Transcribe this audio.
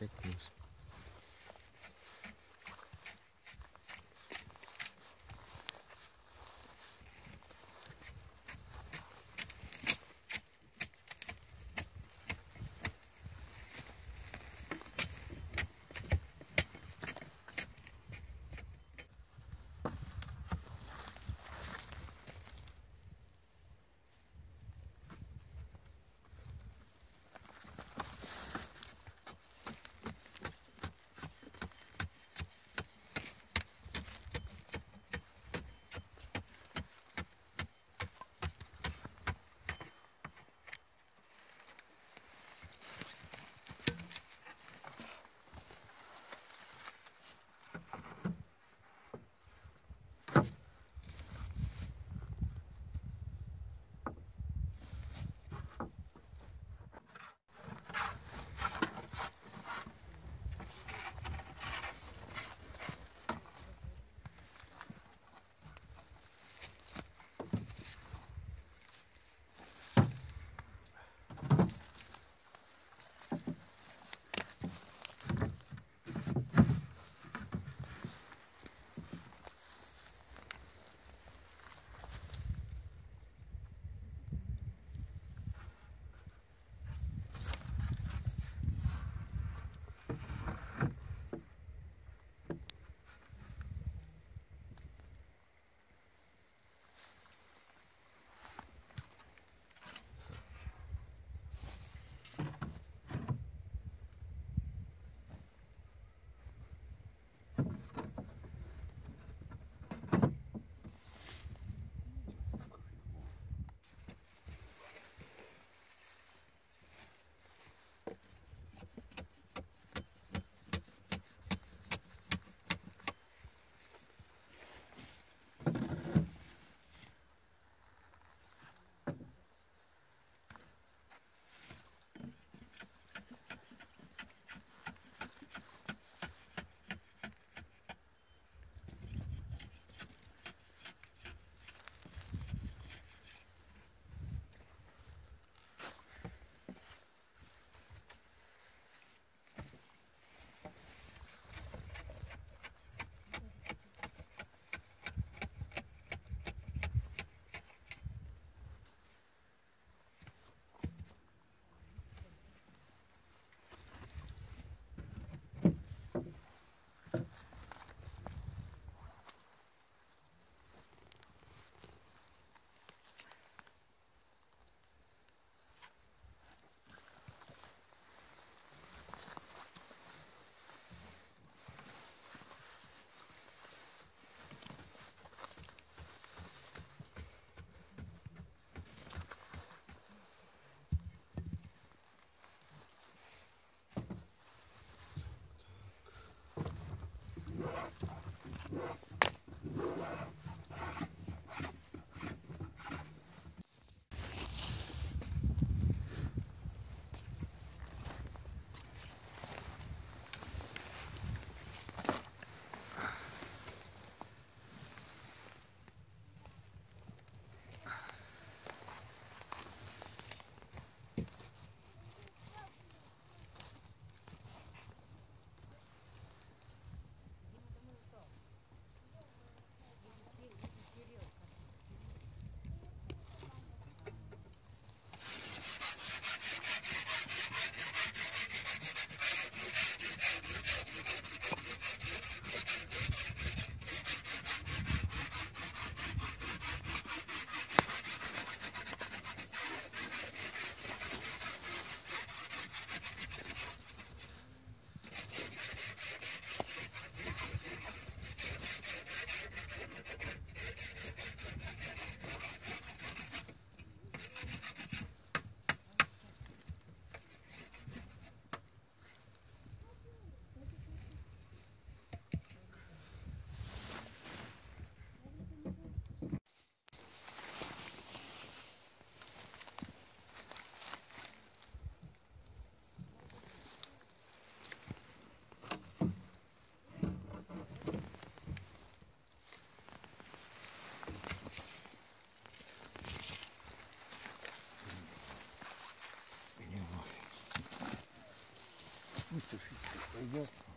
take news. There.